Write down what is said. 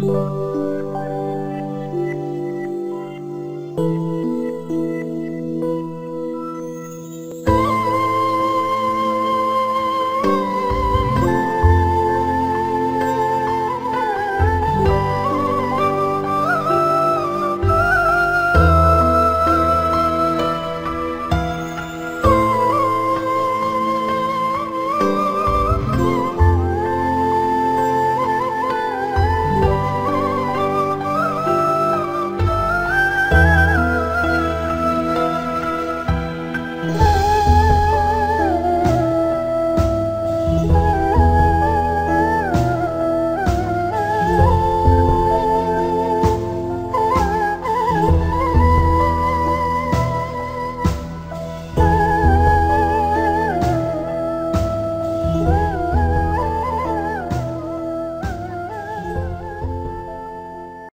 Música